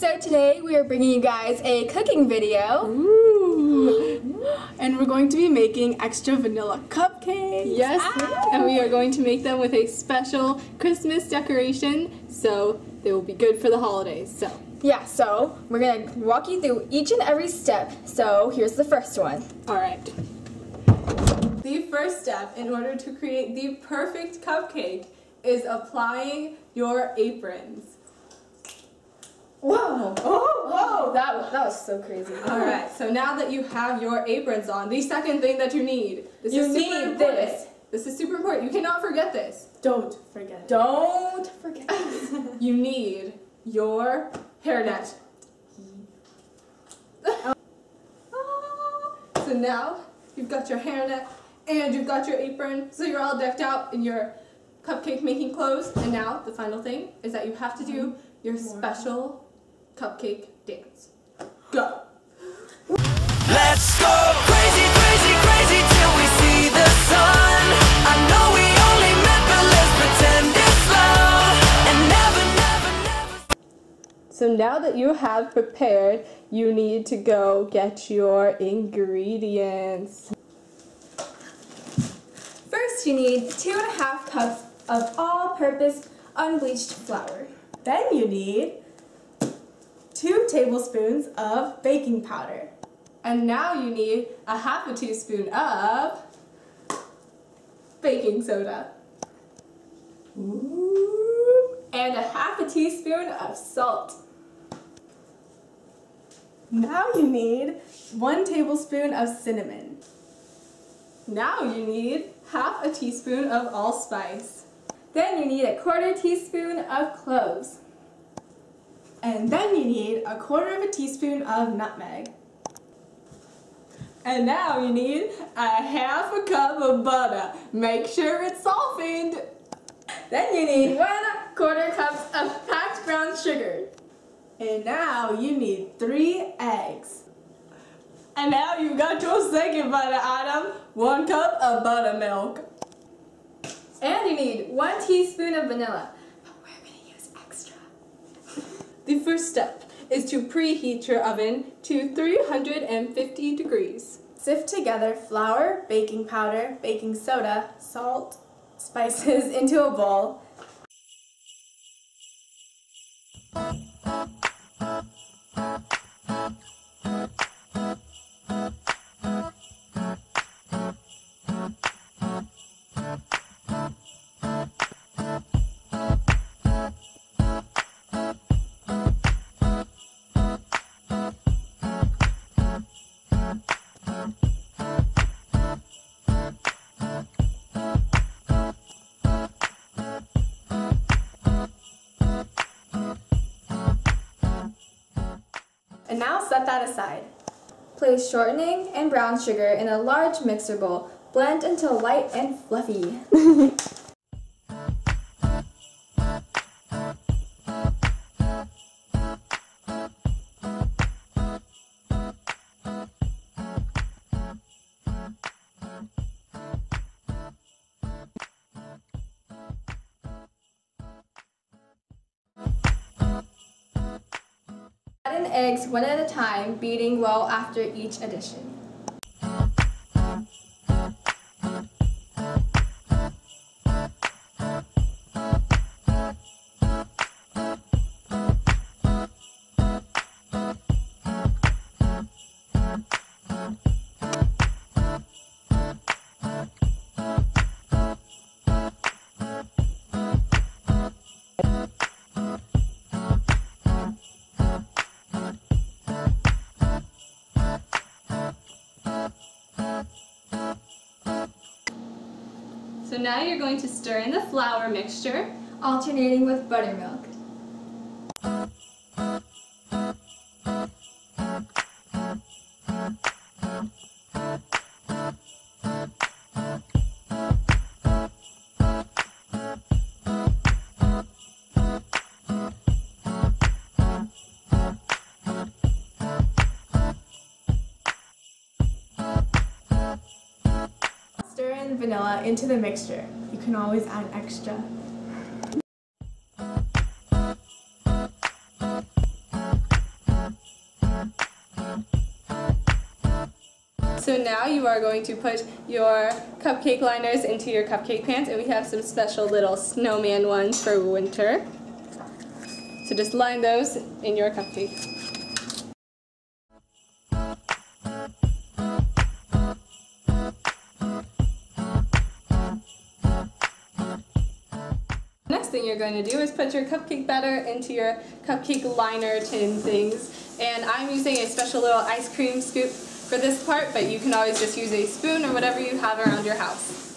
So today we are bringing you guys a cooking video. Ooh. And we're going to be making extra vanilla cupcakes. Yes. Ah. And we are going to make them with a special Christmas decoration, so they will be good for the holidays. So, Yeah, so we're gonna walk you through each and every step. So here's the first one. all right. The first step in order to create the perfect cupcake is applying your aprons. Whoa! Oh, whoa! That was, that was so crazy. All right. So now that you have your aprons on, the second thing that you need. This You is super need important. this. This is super important. You cannot forget this. Don't forget. Don't forget. You need your hairnet. Oh. so now you've got your hairnet and you've got your apron, so you're all decked out in your cupcake making clothes. And now the final thing is that you have to do mm-hmm. your special cupcake dance. Go. Let's go crazy, crazy, crazy till we see the sun. I know we only met, but let's pretend it's love and never, never, never. So now that you have prepared, you need to go get your ingredients. First, you need two and a half cups of all-purpose unbleached flour. Then you need two tablespoons of baking powder. And now you need a half a teaspoon of baking soda. And a half a teaspoon of salt. Now you need one tablespoon of cinnamon. Now you need half a teaspoon of allspice. Then you need a quarter teaspoon of cloves. And then you need a quarter of a teaspoon of nutmeg. And now you need a half a cup of butter. Make sure it's softened. Then you need one quarter cups of packed brown sugar. And now you need three eggs. And now you've got your second butter item, one cup of buttermilk. And you need one teaspoon of vanilla. But we're gonna use extra. The first step is to preheat your oven to 350 degrees. Sift together flour, baking powder, baking soda, salt, spices into a bowl. Now set that aside. Place shortening and brown sugar in a large mixer bowl. Blend until light and fluffy. Add eggs one at a time, beating well after each addition. Now you're going to stir in the flour mixture. alternating with buttermilk. Vanilla into the mixture. You can always add extra. So now you are going to put your cupcake liners into your cupcake pans and we have some special little snowman ones for winter. So just line those in your cupcake. You're going to do is put your cupcake batter into your cupcake liner tin things. And I'm using a special little ice cream scoop for this part, but you can always just use a spoon or whatever you have around your house.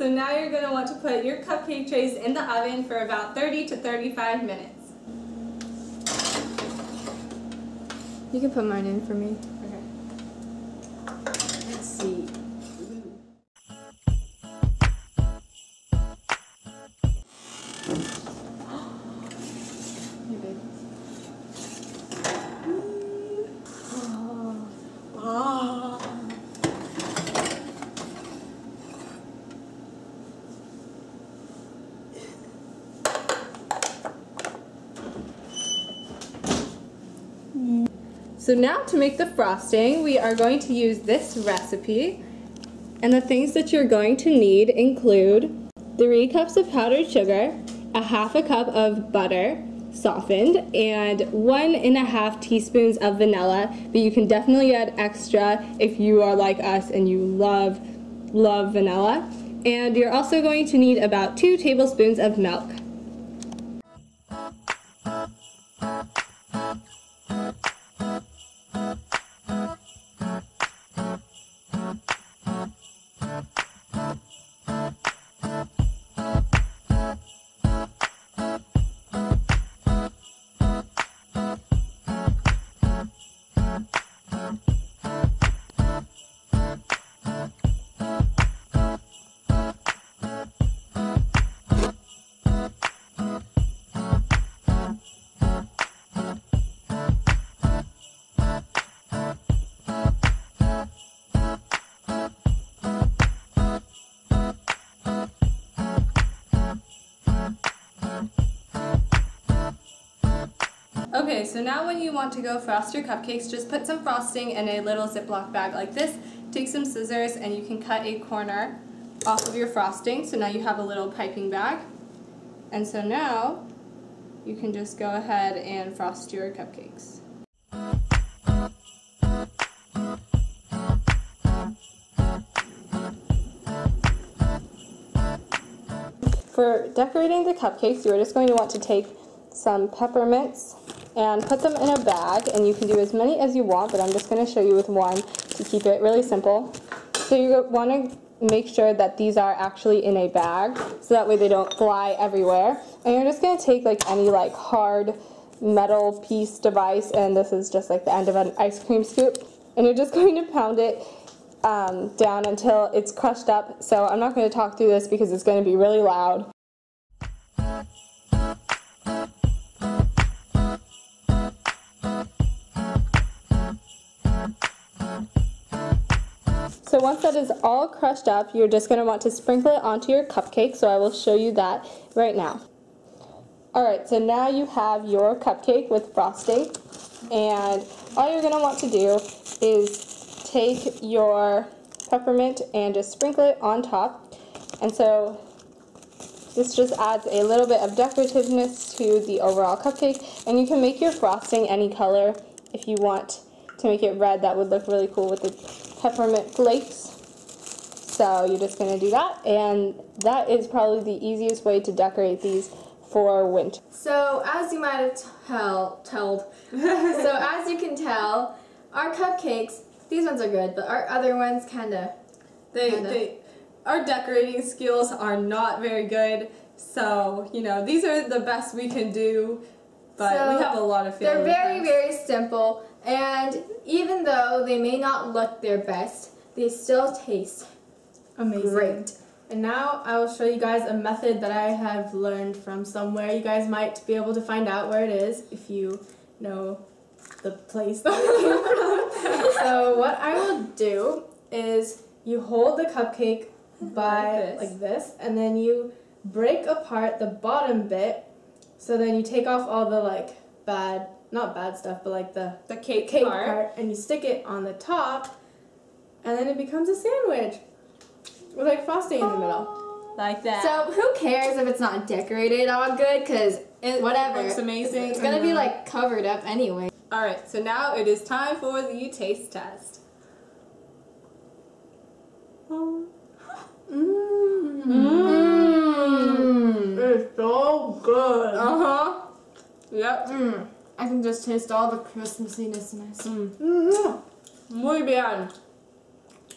So now you're going to want to put your cupcake trays in the oven for about 30 to 35 minutes. You can put mine in for me. So now to make the frosting, we are going to use this recipe. And the things that you're going to need include three cups of powdered sugar, a half a cup of butter, softened, and one and a half teaspoons of vanilla. But you can definitely add extra if you are like us and you love, love vanilla. And you're also going to need about two tablespoons of milk. Okay, so now when you want to go frost your cupcakes, just put some frosting in a little Ziploc bag like this. Take some scissors and you can cut a corner off of your frosting. So now you have a little piping bag. And so now you can just go ahead and frost your cupcakes. For decorating the cupcakes, you are just going to want to take some peppermints and put them in a bag and you can do as many as you want but I'm just going to show you with one to keep it really simple. So you want to make sure that these are actually in a bag so that way they don't fly everywhere and you're just going to take like any like hard metal piece device and this is just like the end of an ice cream scoop and you're just going to pound it um, down until it's crushed up so I'm not going to talk through this because it's going to be really loud. Once that is all crushed up, you're just going to want to sprinkle it onto your cupcake, so I will show you that right now. Alright, so now you have your cupcake with frosting, and all you're going to want to do is take your peppermint and just sprinkle it on top. And so this just adds a little bit of decorativeness to the overall cupcake, and you can make your frosting any color if you want to make it red. That would look really cool with the peppermint flakes. So you're just going to do that, and that is probably the easiest way to decorate these for winter. So as you might have tell, told, so as you can tell, our cupcakes, these ones are good, but our other ones kind of, They, Kinda. they, our decorating skills are not very good, so you know these are the best we can do. But So, we have a lot of they're very, very simple, and even though they may not look their best, they still taste Amazing. great. And now I will show you guys a method that I have learned from somewhere. You guys might be able to find out where it is if you know the place that it came from. so what I will do is you hold the cupcake by Like like this. this. and then you break apart the bottom bit. So then you take off all the like bad, not bad stuff, but like the The cake, cake part. part, and you stick it on the top, and then it becomes a sandwich with like frosting in the middle. Like that. So who cares if it's not decorated all good? Cause it whatever. looks amazing. it's gonna be like covered up anyway. All right, so now it is time for the taste test. Mmm. It's so good. Uh huh. Yep. Mmm. I can just taste all the Christmassiness. Mm. Muy bien.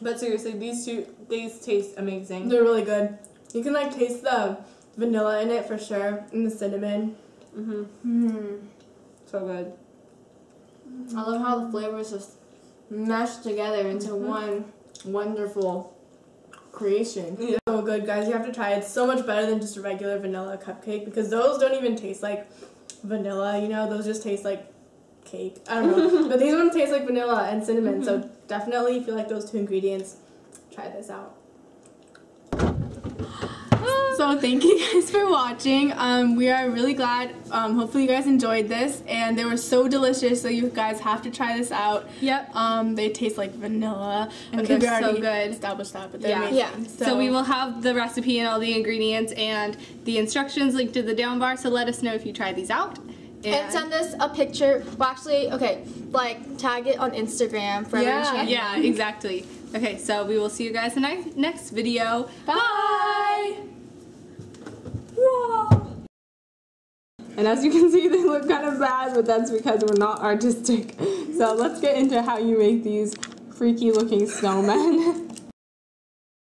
But seriously, these two these taste amazing. They're really good. You can like taste the vanilla in it for sure, and the cinnamon. Mhm. Mmm. So good. I love how the flavors just mesh together into one wonderful creation. Yeah. So good, guys. You have to try it. It's so much better than just a regular vanilla cupcake because those don't even taste like vanilla. You know, those just taste like cake. I don't know, but these ones taste like vanilla and cinnamon. So mm-hmm. definitely, if you like those two ingredients, try this out. So thank you guys for watching. Um, we are really glad. Um, hopefully you guys enjoyed this, and they were so delicious. So you guys have to try this out. Yep. Um, they taste like vanilla. And okay, they're so good. established that, but they're Yeah. amazing. Yeah. So, we will have the recipe and all the ingredients and the instructions linked to the down bar. So let us know if you try these out. And send us a picture. Well, actually, okay, like tag it on Instagram for everyone Yeah. share. yeah, exactly. Okay, so we will see you guys in the next next video. Bye. And as you can see, they look kind of bad, but that's because we're not artistic. So let's get into how you make these freaky looking snowmen.